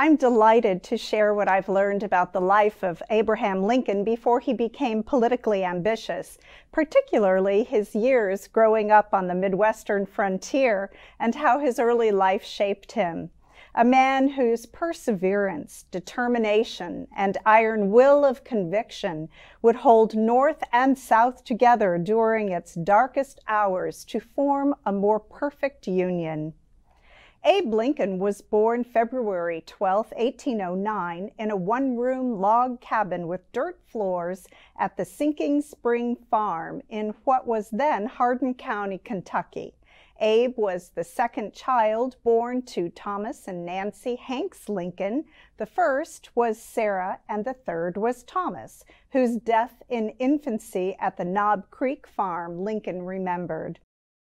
I'm delighted to share what I've learned about the life of Abraham Lincoln before he became politically ambitious, particularly his years growing up on the Midwestern frontier and how his early life shaped him. A man whose perseverance, determination, and iron will of conviction would hold North and South together during its darkest hours to form a more perfect union. Abe Lincoln was born February 12, 1809, in a one room log cabin with dirt floors at the Sinking Spring Farm in what was then Hardin County, Kentucky. Abe was the second child born to Thomas and Nancy Hanks Lincoln. The first was Sarah, and the third was Thomas, whose death in infancy at the Knob Creek farm Lincoln remembered.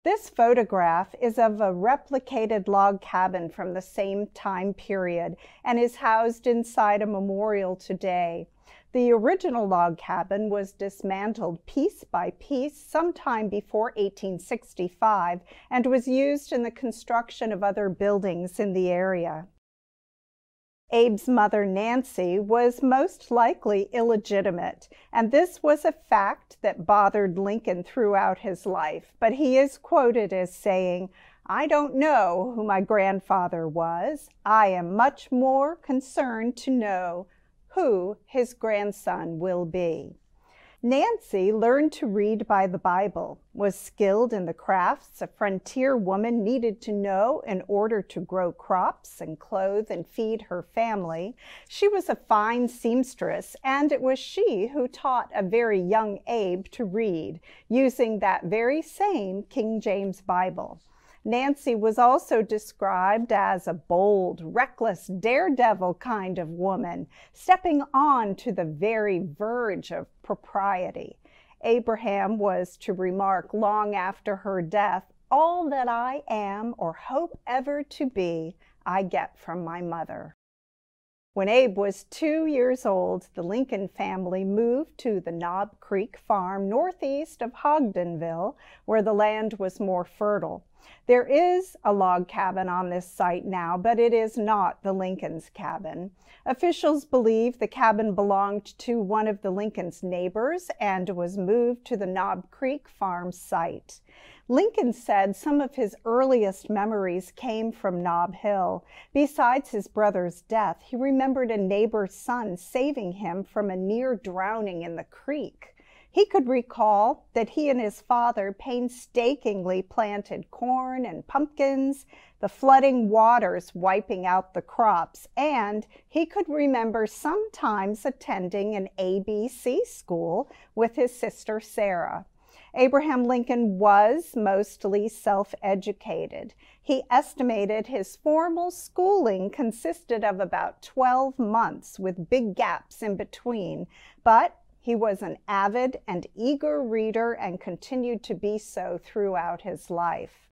This photograph is of a replicated log cabin from the same time period and is housed inside a memorial today. The original log cabin was dismantled piece by piece sometime before 1865 and was used in the construction of other buildings in the area. Abe's mother, Nancy, was most likely illegitimate, and this was a fact that bothered Lincoln throughout his life. But he is quoted as saying, I don't know who my grandfather was. I am much more concerned to know who his grandson will be. Nancy learned to read by the Bible, was skilled in the crafts a frontier woman needed to know in order to grow crops and clothe and feed her family. She was a fine seamstress, and it was she who taught a very young Abe to read, using that very same King James Bible. Nancy was also described as a bold, reckless, daredevil kind of woman, stepping on to the very verge of propriety. Abraham was to remark long after her death, All that I am or hope ever to be, I get from my mother. When Abe was two years old, the Lincoln family moved to the Knob Creek farm northeast of Hodgenville, where the land was more fertile. There is a log cabin on this site now, but it is not the Lincoln's cabin. Officials believe the cabin belonged to one of the Lincoln's neighbors and was moved to the Knob Creek farm site. Lincoln said some of his earliest memories came from Nob Hill. Besides his brother's death, he remembered a neighbor's son saving him from a near drowning in the creek. He could recall that he and his father painstakingly planted corn and pumpkins, the flooding waters wiping out the crops, and he could remember sometimes attending an ABC school with his sister Sarah. Abraham Lincoln was mostly self educated. He estimated his formal schooling consisted of about 12 months with big gaps in between, but he was an avid and eager reader and continued to be so throughout his life.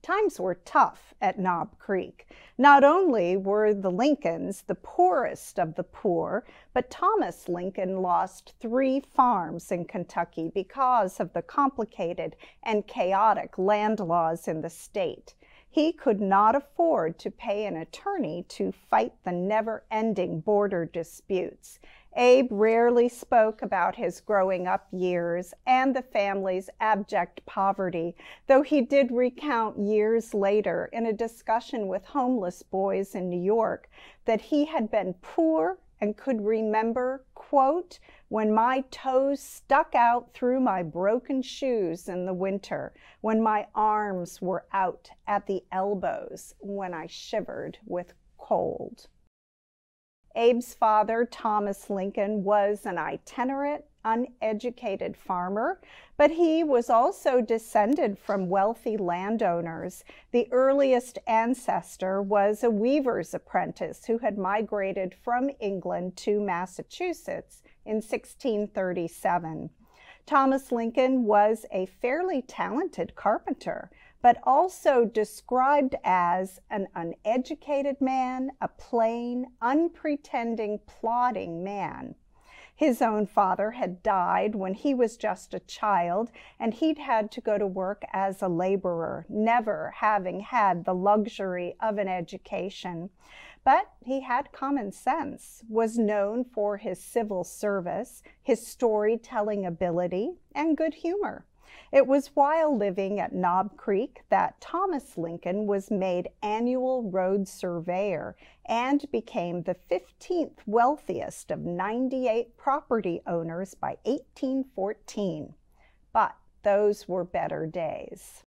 Times were tough at Knob Creek. Not only were the Lincolns the poorest of the poor, but Thomas Lincoln lost three farms in Kentucky because of the complicated and chaotic land laws in the state. He could not afford to pay an attorney to fight the never ending border disputes. Abe rarely spoke about his growing up years and the family's abject poverty, though he did recount years later in a discussion with homeless boys in New York that he had been poor and could remember, quote, when my toes stuck out through my broken shoes in the winter, when my arms were out at the elbows, when I shivered with cold. Abe's father, Thomas Lincoln, was an itinerant, uneducated farmer, but he was also descended from wealthy landowners. The earliest ancestor was a weaver's apprentice who had migrated from England to Massachusetts in 1637. Thomas Lincoln was a fairly talented carpenter, but also described as an uneducated man, a plain, unpretending, plodding man. His own father had died when he was just a child, and he'd had to go to work as a laborer, never having had the luxury of an education. But he had common sense, was known for his civil service, his storytelling ability, and good humor. It was while living at Knob Creek that Thomas Lincoln was made annual road surveyor and became the 15th wealthiest of 98 property owners by 1814. But those were better days.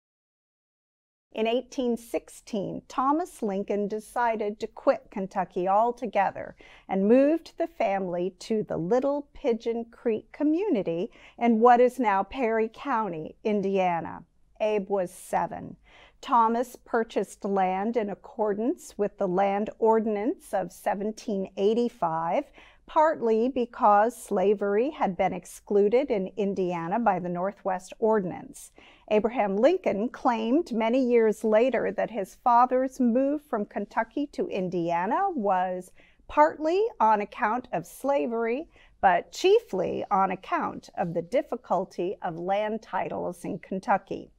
In 1816, Thomas Lincoln decided to quit Kentucky altogether and moved the family to the Little Pigeon Creek community in what is now Perry County, Indiana. Abe was seven. Thomas purchased land in accordance with the Land Ordinance of 1785, partly because slavery had been excluded in Indiana by the Northwest Ordinance. Abraham Lincoln claimed many years later that his father's move from Kentucky to Indiana was partly on account of slavery, but chiefly on account of the difficulty of land titles in Kentucky.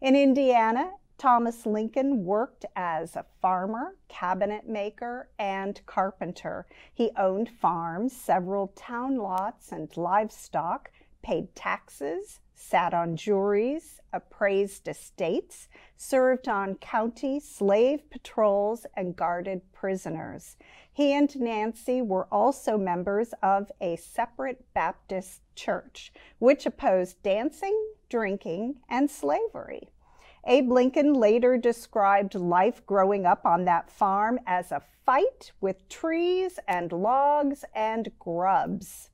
In Indiana, Thomas Lincoln worked as a farmer, cabinet maker, and carpenter. He owned farms, several town lots, and livestock, paid taxes, sat on juries, appraised estates, served on county slave patrols, and guarded prisoners. He and Nancy were also members of a separate Baptist church, which opposed dancing, drinking, and slavery. Abe Lincoln later described life growing up on that farm as a fight with trees and logs and grubs.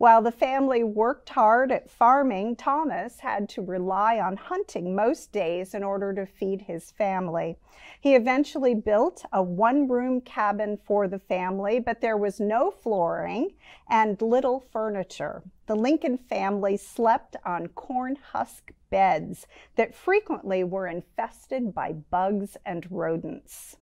While the family worked hard at farming, Thomas had to rely on hunting most days in order to feed his family. He eventually built a one room cabin for the family, but there was no flooring and little furniture. The Lincoln family slept on corn husk beds that frequently were infested by bugs and rodents.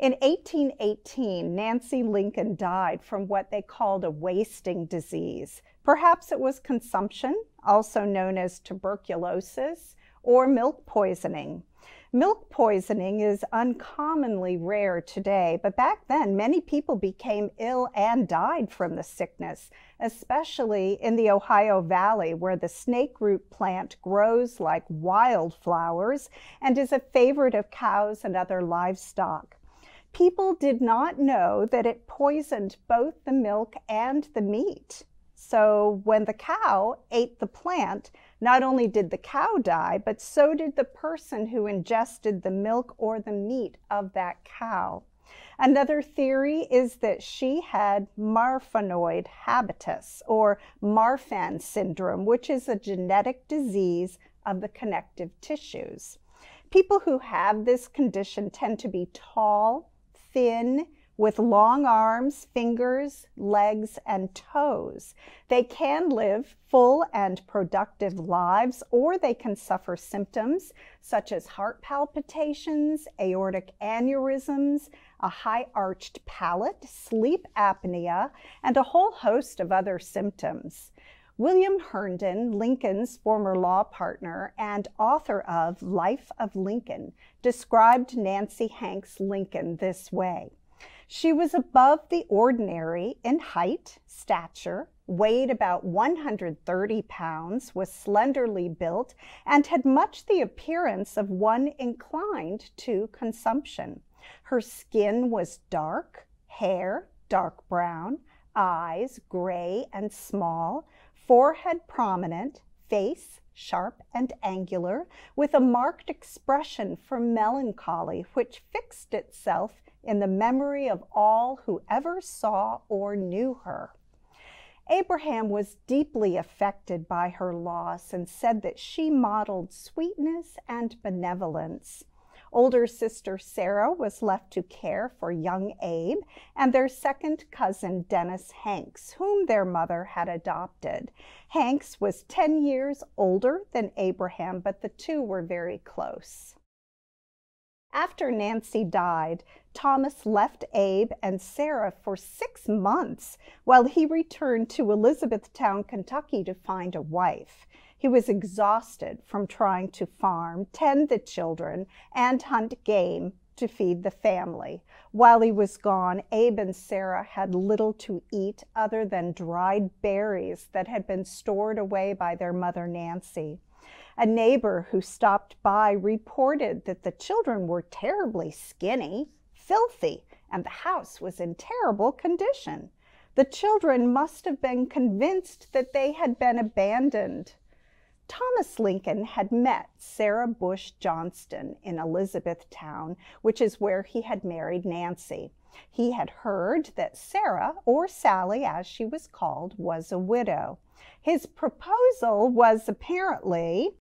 In 1818, Nancy Lincoln died from what they called a wasting disease. Perhaps it was consumption, also known as tuberculosis, or milk poisoning. Milk poisoning is uncommonly rare today, but back then many people became ill and died from the sickness, especially in the Ohio Valley where the snake root plant grows like wildflowers and is a favorite of cows and other livestock. People did not know that it poisoned both the milk and the meat. So when the cow ate the plant, not only did the cow die, but so did the person who ingested the milk or the meat of that cow. Another theory is that she had Marfanoid habitus or Marfan syndrome, which is a genetic disease of the connective tissues. People who have this condition tend to be tall, thin, with long arms, fingers, legs, and toes. They can live full and productive lives, or they can suffer symptoms such as heart palpitations, aortic aneurysms, a high arched palate, sleep apnea, and a whole host of other symptoms. William Herndon, Lincoln's former law partner and author of Life of Lincoln, described Nancy Hanks Lincoln this way. She was above the ordinary in height, stature, weighed about 130 pounds, was slenderly built, and had much the appearance of one inclined to consumption. Her skin was dark, hair dark brown, eyes gray and small, forehead prominent, face sharp and angular, with a marked expression for melancholy, which fixed itself in the memory of all who ever saw or knew her. Abraham was deeply affected by her loss and said that she modeled sweetness and benevolence. Older sister Sarah was left to care for young Abe and their second cousin Dennis Hanks, whom their mother had adopted. Hanks was 10 years older than Abraham, but the two were very close. After Nancy died, Thomas left Abe and Sarah for six months while he returned to Elizabethtown, Kentucky to find a wife. He was exhausted from trying to farm, tend the children, and hunt game to feed the family. While he was gone, Abe and Sarah had little to eat other than dried berries that had been stored away by their mother Nancy. A neighbor who stopped by reported that the children were terribly skinny, filthy, and the house was in terrible condition. The children must have been convinced that they had been abandoned. Thomas Lincoln had met Sarah Bush Johnston in Elizabethtown, which is where he had married Nancy. He had heard that Sarah, or Sally as she was called, was a widow. His proposal was apparently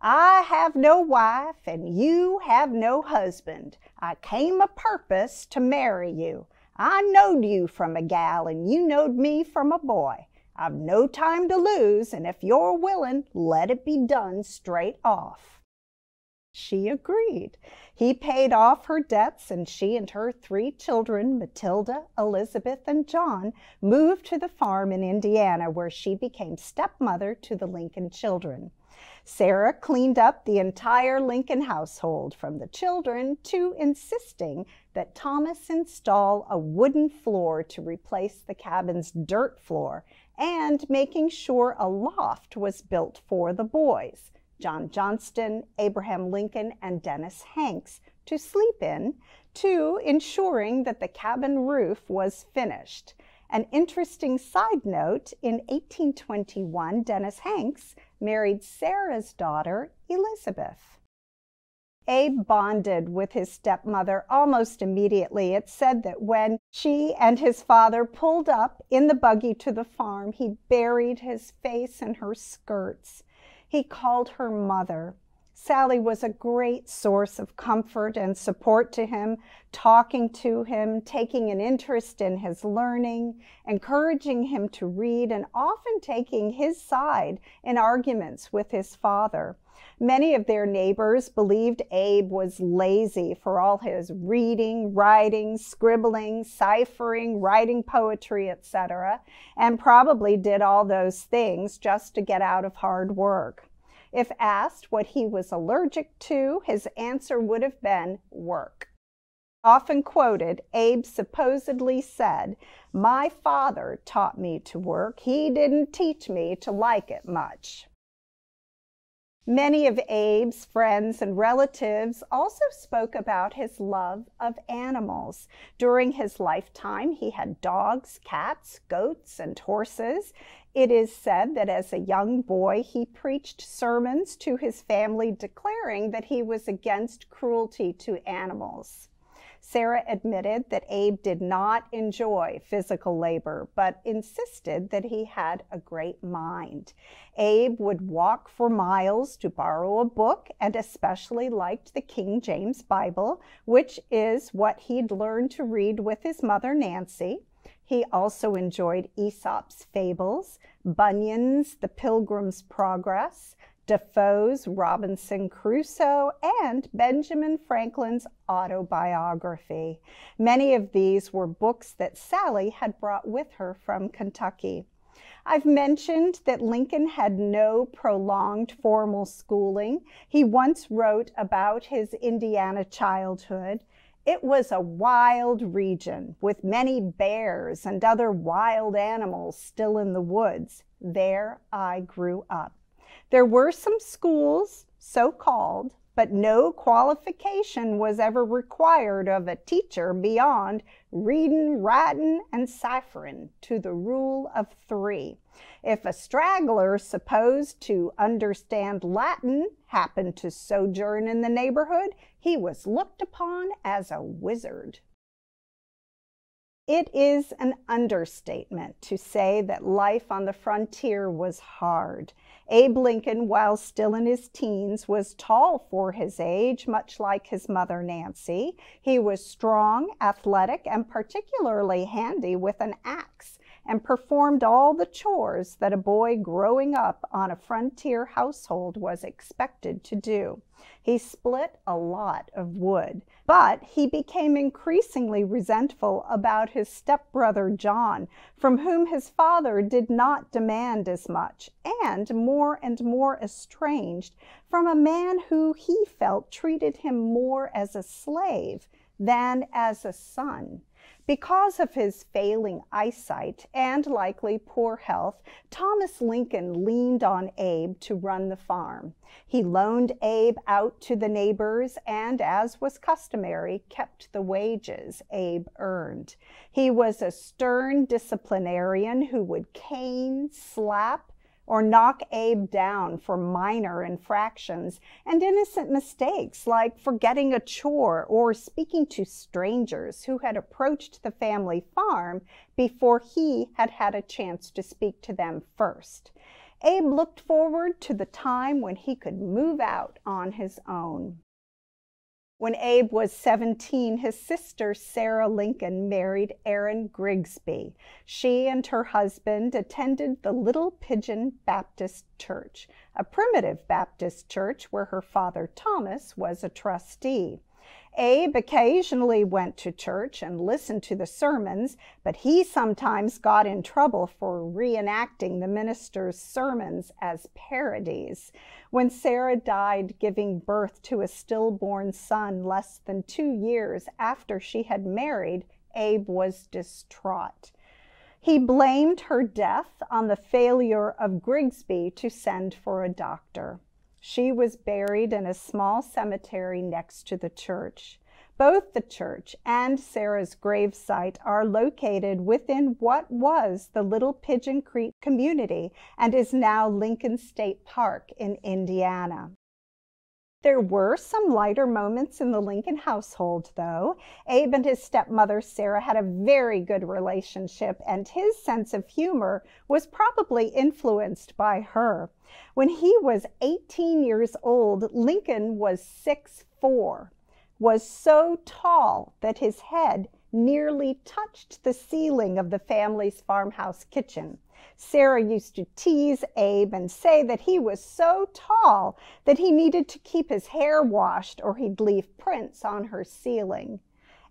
I have no wife and you have no husband. I came a purpose to marry you. I knowed you from a gal and you knowed me from a boy. I've no time to lose, and if you're willing, let it be done straight off. She agreed. He paid off her debts, and she and her three children, Matilda, Elizabeth, and John, moved to the farm in Indiana, where she became stepmother to the Lincoln children. Sarah cleaned up the entire Lincoln household, from the children to insisting that Thomas install a wooden floor to replace the cabin's dirt floor and making sure a loft was built for the boys, John Johnston, Abraham Lincoln, and Dennis Hanks, to sleep in, to ensuring that the cabin roof was finished. An interesting side note in 1821, Dennis Hanks married Sarah's daughter, Elizabeth. Abe bonded with his stepmother almost immediately. It said that when she and his father pulled up in the buggy to the farm, he buried his face in her skirts. He called her mother. Sally was a great source of comfort and support to him, talking to him, taking an interest in his learning, encouraging him to read, and often taking his side in arguments with his father. Many of their neighbors believed Abe was lazy for all his reading, writing, scribbling, ciphering, writing poetry, etc., and probably did all those things just to get out of hard work. If asked what he was allergic to, his answer would have been work. Often quoted, Abe supposedly said, My father taught me to work. He didn't teach me to like it much. Many of Abe's friends and relatives also spoke about his love of animals. During his lifetime, he had dogs, cats, goats, and horses. It is said that as a young boy, he preached sermons to his family declaring that he was against cruelty to animals. Sarah admitted that Abe did not enjoy physical labor, but insisted that he had a great mind. Abe would walk for miles to borrow a book and especially liked the King James Bible, which is what he'd learned to read with his mother Nancy. He also enjoyed Aesop's fables, Bunyan's The Pilgrim's Progress, Defoe's Robinson Crusoe, and Benjamin Franklin's autobiography. Many of these were books that Sally had brought with her from Kentucky. I've mentioned that Lincoln had no prolonged formal schooling. He once wrote about his Indiana childhood. It was a wild region with many bears and other wild animals still in the woods. There I grew up. There were some schools, so called, but no qualification was ever required of a teacher beyond reading, writing, and ciphering to the rule of three. If a straggler supposed to understand Latin happened to sojourn in the neighborhood, he was looked upon as a wizard. It is an understatement to say that life on the frontier was hard. Abe Lincoln, while still in his teens, was tall for his age, much like his mother Nancy. He was strong, athletic, and particularly handy with an axe. And performed all the chores that a boy growing up on a frontier household was expected to do. He split a lot of wood, but he became increasingly resentful about his stepbrother John, from whom his father did not demand as much, and more and more estranged from a man who he felt treated him more as a slave than as a son. Because of his failing eyesight and likely poor health, Thomas Lincoln leaned on Abe to run the farm. He loaned Abe out to the neighbors and, as was customary, kept the wages Abe earned. He was a stern disciplinarian who would cane, slap, or knock Abe down for minor infractions and innocent mistakes like forgetting a chore or speaking to strangers who had approached the family farm before he had had a chance to speak to them first. Abe looked forward to the time when he could move out on his own. When Abe was 17, his sister Sarah Lincoln married Aaron Grigsby. She and her husband attended the Little Pigeon Baptist Church, a primitive Baptist church where her father Thomas was a trustee. Abe occasionally went to church and listened to the sermons, but he sometimes got in trouble for reenacting the minister's sermons as parodies. When Sarah died giving birth to a stillborn son less than two years after she had married, Abe was distraught. He blamed her death on the failure of Grigsby to send for a doctor. She was buried in a small cemetery next to the church. Both the church and Sarah's gravesite are located within what was the Little Pigeon Creek community and is now Lincoln State Park in Indiana. There were some lighter moments in the Lincoln household, though. Abe and his stepmother, Sarah, had a very good relationship, and his sense of humor was probably influenced by her. When he was 18 years old, Lincoln was 6'4", was so tall that his head nearly touched the ceiling of the family's farmhouse kitchen. Sarah used to tease Abe and say that he was so tall that he needed to keep his hair washed or he'd leave prints on her ceiling.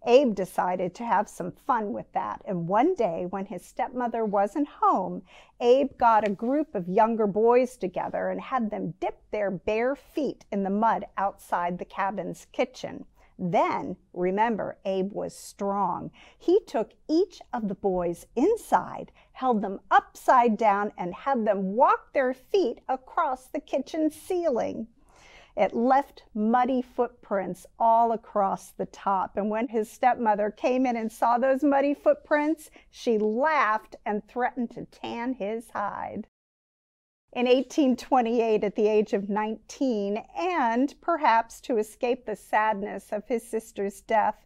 Abe decided to have some fun with that, and one day when his stepmother wasn't home, Abe got a group of younger boys together and had them dip their bare feet in the mud outside the cabin's kitchen. Then, remember, Abe was strong. He took each of the boys inside, held them upside down, and had them walk their feet across the kitchen ceiling. It left muddy footprints all across the top. And when his stepmother came in and saw those muddy footprints, she laughed and threatened to tan his hide. In 1828, at the age of 19, and perhaps to escape the sadness of his sister's death,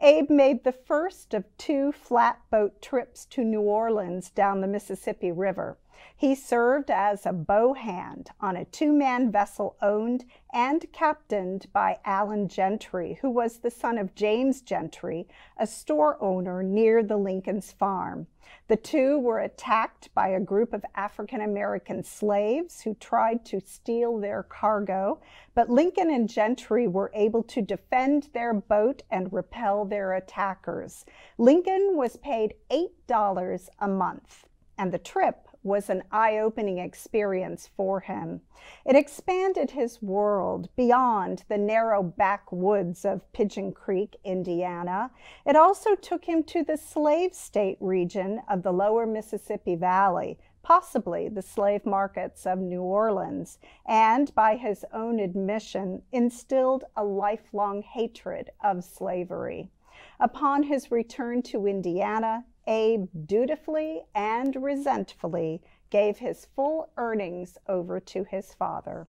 Abe made the first of two flatboat trips to New Orleans down the Mississippi River. He served as a bow hand on a two man vessel owned and captained by Allen Gentry, who was the son of James Gentry, a store owner near the Lincoln's farm. The two were attacked by a group of African American slaves who tried to steal their cargo, but Lincoln and Gentry were able to defend their boat and repel their attackers. Lincoln was paid $8 a month, and the trip was an eye opening experience for him. It expanded his world beyond the narrow backwoods of Pigeon Creek, Indiana. It also took him to the slave state region of the lower Mississippi Valley, possibly the slave markets of New Orleans, and by his own admission, instilled a lifelong hatred of slavery. Upon his return to Indiana, Abe dutifully and resentfully gave his full earnings over to his father.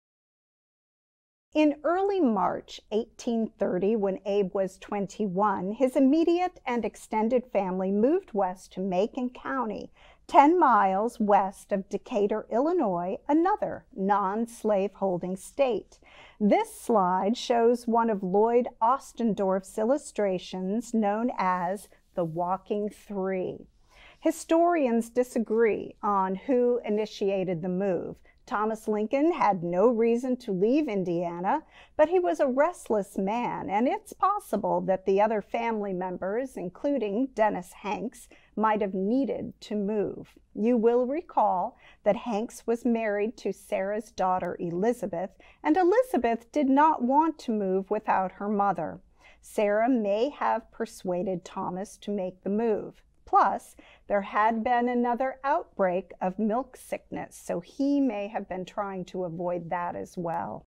In early March 1830, when Abe was 21, his immediate and extended family moved west to Macon County, 10 miles west of Decatur, Illinois, another non slaveholding state. This slide shows one of Lloyd Ostendorf's illustrations known as the Walking Three. Historians disagree on who initiated the move. Thomas Lincoln had no reason to leave Indiana, but he was a restless man, and it's possible that the other family members, including Dennis Hanks, might have needed to move. You will recall that Hanks was married to Sarah's daughter Elizabeth, and Elizabeth did not want to move without her mother. Sarah may have persuaded Thomas to make the move. Plus, there had been another outbreak of milk sickness, so he may have been trying to avoid that as well.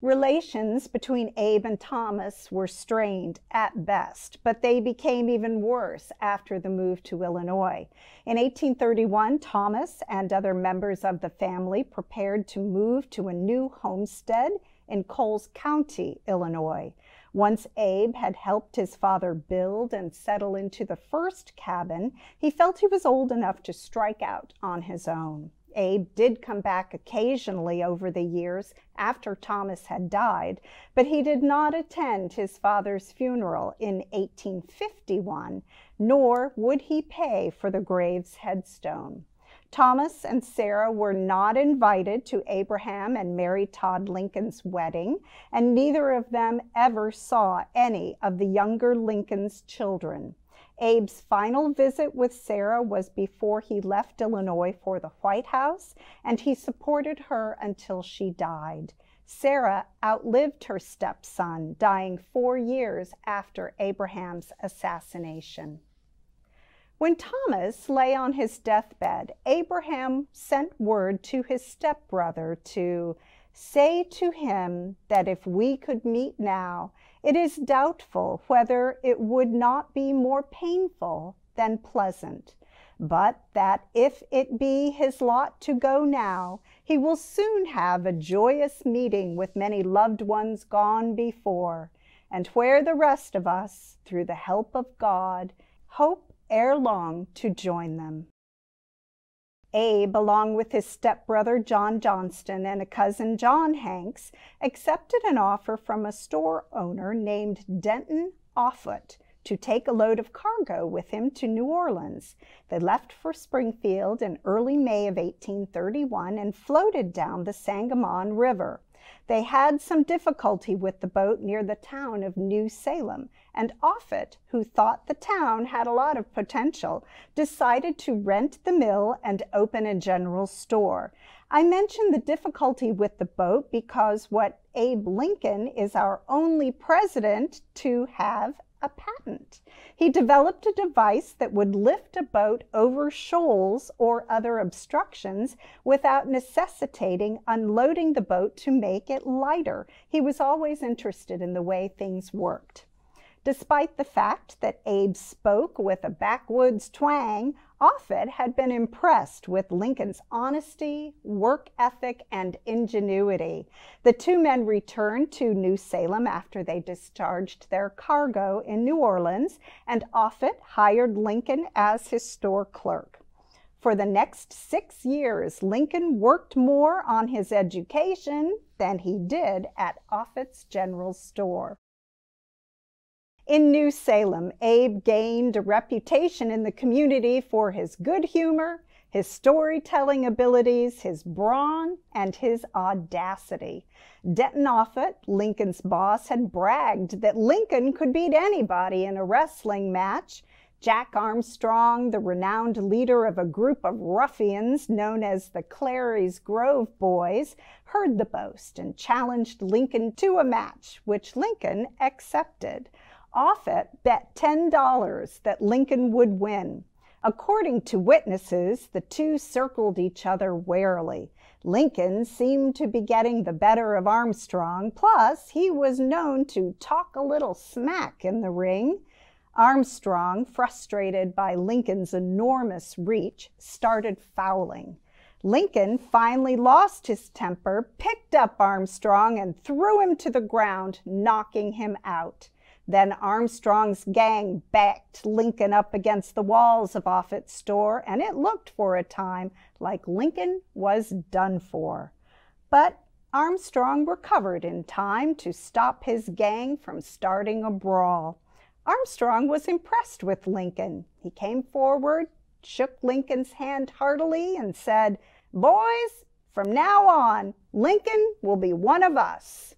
Relations between Abe and Thomas were strained at best, but they became even worse after the move to Illinois. In 1831, Thomas and other members of the family prepared to move to a new homestead in Coles County, Illinois. Once Abe had helped his father build and settle into the first cabin, he felt he was old enough to strike out on his own. Abe did come back occasionally over the years after Thomas had died, but he did not attend his father's funeral in 1851, nor would he pay for the grave's headstone. Thomas and Sarah were not invited to Abraham and Mary Todd Lincoln's wedding, and neither of them ever saw any of the younger Lincoln's children. Abe's final visit with Sarah was before he left Illinois for the White House, and he supported her until she died. Sarah outlived her stepson, dying four years after Abraham's assassination. When Thomas lay on his deathbed, Abraham sent word to his stepbrother to say to him that if we could meet now, it is doubtful whether it would not be more painful than pleasant, but that if it be his lot to go now, he will soon have a joyous meeting with many loved ones gone before, and where the rest of us, through the help of God, hope ere long to join them. Abe, along with his stepbrother John Johnston and a cousin John Hanks, accepted an offer from a store owner named Denton Offutt to take a load of cargo with him to New Orleans. They left for Springfield in early May of 1831 and floated down the Sangamon River. They had some difficulty with the boat near the town of New Salem, and Offutt, who thought the town had a lot of potential, decided to rent the mill and open a general store. I mention the difficulty with the boat because what Abe Lincoln is our only president to have a patent. He developed a device that would lift a boat over shoals or other obstructions without necessitating unloading the boat to make it lighter. He was always interested in the way things worked. Despite the fact that Abe spoke with a backwoods twang, Offutt had been impressed with Lincoln's honesty, work ethic, and ingenuity. The two men returned to New Salem after they discharged their cargo in New Orleans, and Offutt hired Lincoln as his store clerk. For the next six years, Lincoln worked more on his education than he did at Offutt's General Store. In New Salem, Abe gained a reputation in the community for his good humor, his storytelling abilities, his brawn, and his audacity. Denton Offutt, Lincoln's boss, had bragged that Lincoln could beat anybody in a wrestling match. Jack Armstrong, the renowned leader of a group of ruffians known as the Clary's Grove Boys, heard the boast and challenged Lincoln to a match, which Lincoln accepted. Offutt bet $10 that Lincoln would win. According to witnesses, the two circled each other warily. Lincoln seemed to be getting the better of Armstrong, plus, he was known to talk a little smack in the ring. Armstrong, frustrated by Lincoln's enormous reach, started fouling. Lincoln finally lost his temper, picked up Armstrong, and threw him to the ground, knocking him out. Then Armstrong's gang backed Lincoln up against the walls of Offutt's store, and it looked for a time like Lincoln was done for. But Armstrong recovered in time to stop his gang from starting a brawl. Armstrong was impressed with Lincoln. He came forward, shook Lincoln's hand heartily, and said, Boys, from now on, Lincoln will be one of us.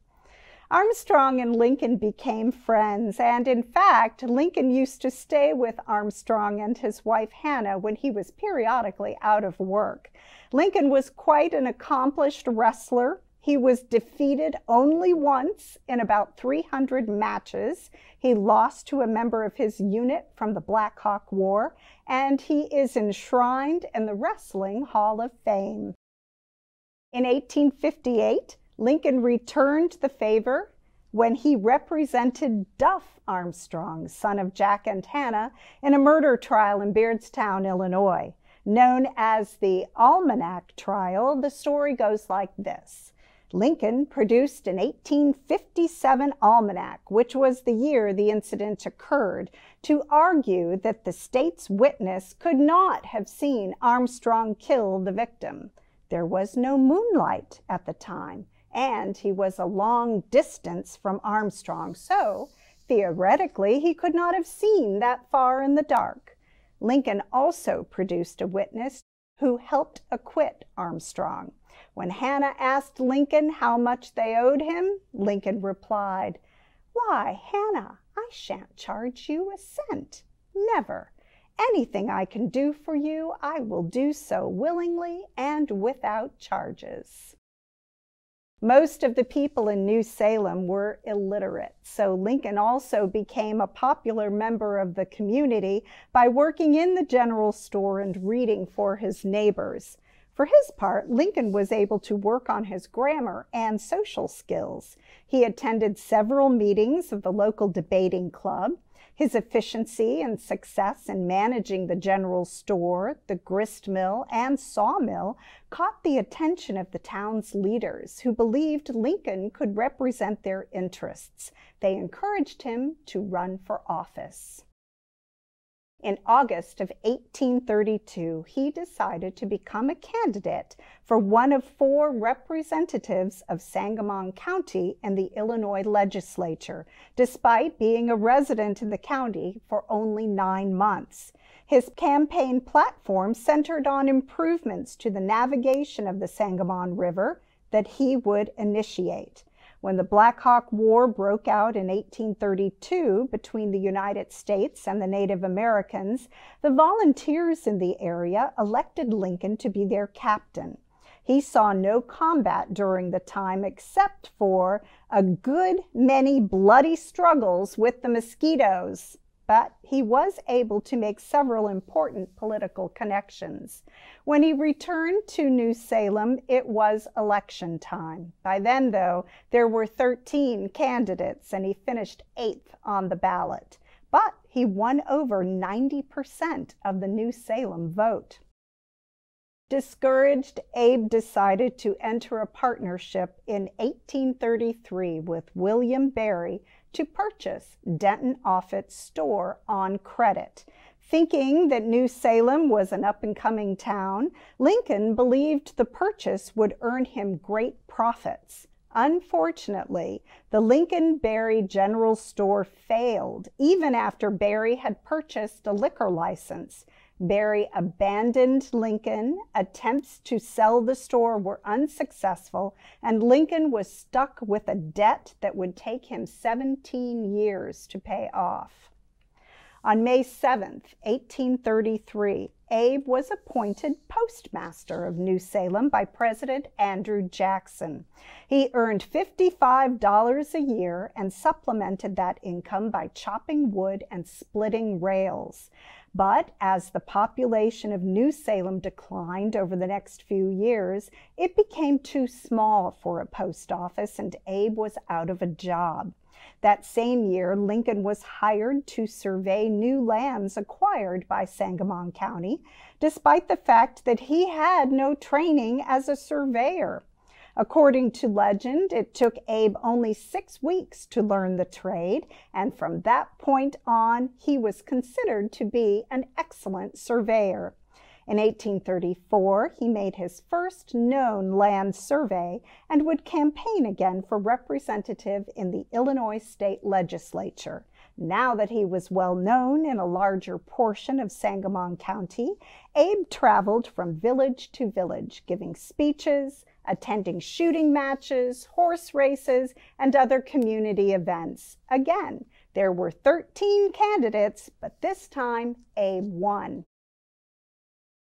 Armstrong and Lincoln became friends, and in fact, Lincoln used to stay with Armstrong and his wife Hannah when he was periodically out of work. Lincoln was quite an accomplished wrestler. He was defeated only once in about 300 matches. He lost to a member of his unit from the Black Hawk War, and he is enshrined in the Wrestling Hall of Fame. In 1858, Lincoln returned the favor when he represented Duff Armstrong, son of Jack and Hannah, in a murder trial in Beardstown, Illinois. Known as the Almanac Trial, the story goes like this. Lincoln produced an 1857 almanac, which was the year the incident occurred, to argue that the state's witness could not have seen Armstrong kill the victim. There was no moonlight at the time and he was a long distance from Armstrong, so theoretically he could not have seen that far in the dark. Lincoln also produced a witness who helped acquit Armstrong. When Hannah asked Lincoln how much they owed him, Lincoln replied, Why, Hannah, I shan't charge you a cent. Never. Anything I can do for you, I will do so willingly and without charges. Most of the people in New Salem were illiterate, so Lincoln also became a popular member of the community by working in the general store and reading for his neighbors. For his part, Lincoln was able to work on his grammar and social skills. He attended several meetings of the local debating club. His efficiency and success in managing the general store, the grist mill, and sawmill caught the attention of the town's leaders who believed Lincoln could represent their interests. They encouraged him to run for office. In August of 1832, he decided to become a candidate for one of four representatives of Sangamon County in the Illinois legislature, despite being a resident in the county for only nine months. His campaign platform centered on improvements to the navigation of the Sangamon River that he would initiate. When the Black Hawk War broke out in 1832 between the United States and the Native Americans, the volunteers in the area elected Lincoln to be their captain. He saw no combat during the time except for a good many bloody struggles with the mosquitoes but he was able to make several important political connections. When he returned to New Salem, it was election time. By then, though, there were 13 candidates, and he finished eighth on the ballot. But he won over 90% of the New Salem vote. Discouraged, Abe decided to enter a partnership in 1833 with William Berry to purchase Denton Offutt's store on credit. Thinking that New Salem was an up and coming town, Lincoln believed the purchase would earn him great profits. Unfortunately, the Lincoln Berry General Store failed even after Berry had purchased a liquor license. Berry abandoned Lincoln. Attempts to sell the store were unsuccessful, and Lincoln was stuck with a debt that would take him 17 years to pay off. On May 7, 1833, Abe was appointed postmaster of New Salem by President Andrew Jackson. He earned $55 a year and supplemented that income by chopping wood and splitting rails. But as the population of New Salem declined over the next few years, it became too small for a post office and Abe was out of a job. That same year, Lincoln was hired to survey new lands acquired by Sangamon County, despite the fact that he had no training as a surveyor. According to legend, it took Abe only six weeks to learn the trade, and from that point on, he was considered to be an excellent surveyor. In 1834, he made his first known land survey and would campaign again for representative in the Illinois state legislature. Now that he was well known in a larger portion of Sangamon County, Abe traveled from village to village, giving speeches, attending shooting matches, horse races, and other community events. Again, there were 13 candidates, but this time Abe won.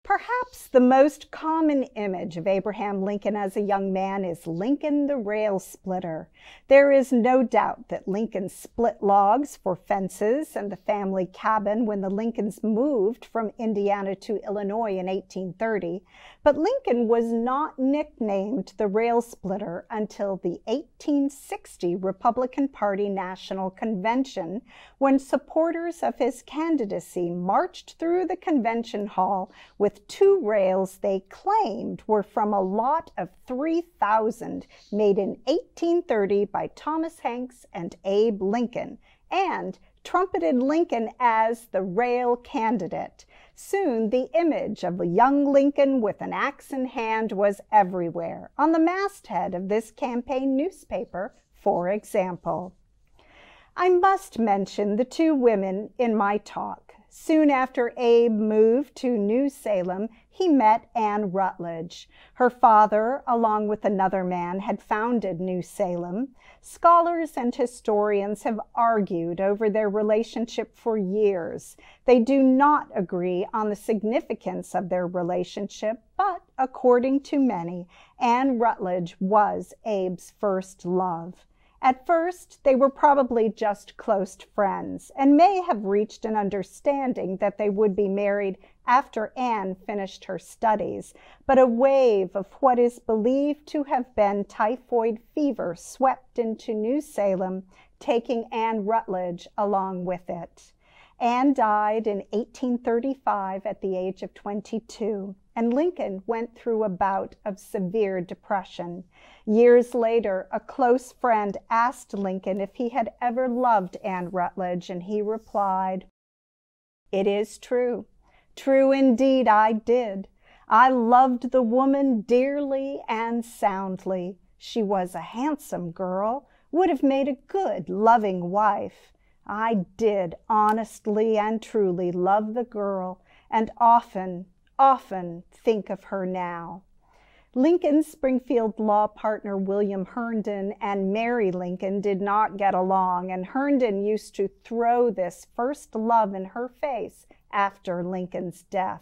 Perhaps the most common image of Abraham Lincoln as a young man is Lincoln the rail splitter. There is no doubt that Lincoln split logs for fences and the family cabin when the Lincolns moved from Indiana to Illinois in 1830, but Lincoln was not nicknamed the rail splitter until the 1860 Republican Party National Convention, when supporters of his candidacy marched through the convention hall with two rails they claimed were from a lot of 3,000 made in 1830 by Thomas Hanks and Abe Lincoln, and trumpeted Lincoln as the rail candidate. Soon the image of a young Lincoln with an axe in hand was everywhere, on the masthead of this campaign newspaper, for example. I must mention the two women in my talk. Soon after Abe moved to New Salem, he met Anne Rutledge. Her father, along with another man, had founded New Salem. Scholars and historians have argued over their relationship for years. They do not agree on the significance of their relationship, but according to many, Anne Rutledge was Abe's first love. At first, they were probably just close friends and may have reached an understanding that they would be married after Anne finished her studies, but a wave of what is believed to have been typhoid fever swept into New Salem, taking Anne Rutledge along with it. Anne died in 1835 at the age of 22, and Lincoln went through a bout of severe depression. Years later, a close friend asked Lincoln if he had ever loved Anne Rutledge, and he replied, It is true. True indeed, I did. I loved the woman dearly and soundly. She was a handsome girl, would have made a good, loving wife. I did honestly and truly love the girl, and often, often think of her now. Lincoln's Springfield law partner William Herndon and Mary Lincoln did not get along, and Herndon used to throw this first love in her face after Lincoln's death.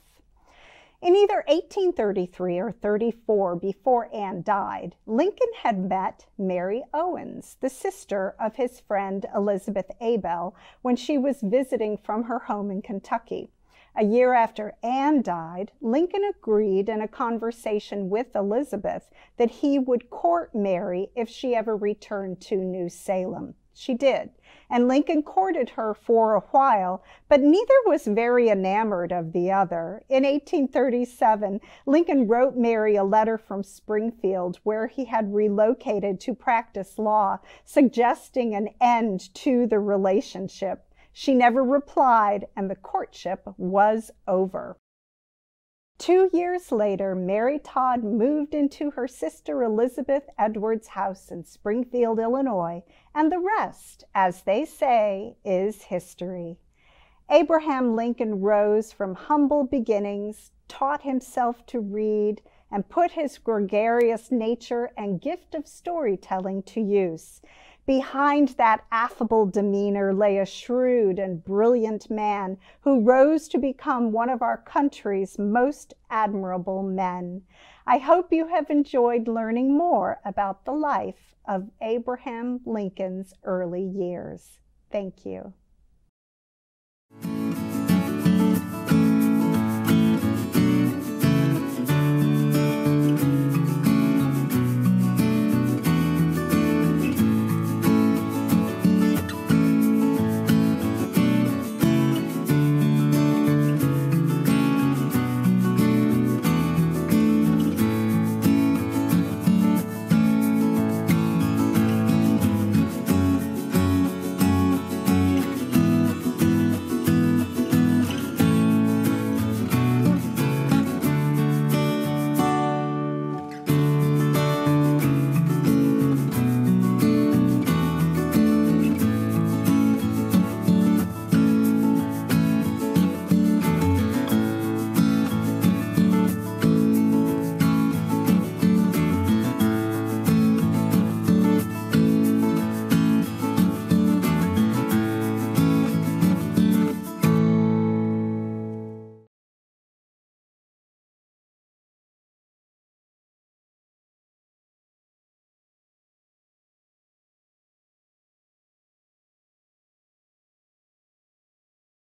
In either 1833 or 34, before Anne died, Lincoln had met Mary Owens, the sister of his friend Elizabeth Abell, when she was visiting from her home in Kentucky. A year after Anne died, Lincoln agreed in a conversation with Elizabeth that he would court Mary if she ever returned to New Salem. She did, and Lincoln courted her for a while, but neither was very enamored of the other. In 1837, Lincoln wrote Mary a letter from Springfield where he had relocated to practice law, suggesting an end to the relationship. She never replied, and the courtship was over. Two years later, Mary Todd moved into her sister Elizabeth Edwards' house in Springfield, Illinois, and the rest, as they say, is history. Abraham Lincoln rose from humble beginnings, taught himself to read, and put his gregarious nature and gift of storytelling to use. Behind that affable demeanor lay a shrewd and brilliant man who rose to become one of our country's most admirable men. I hope you have enjoyed learning more about the life of Abraham Lincoln's early years. Thank you.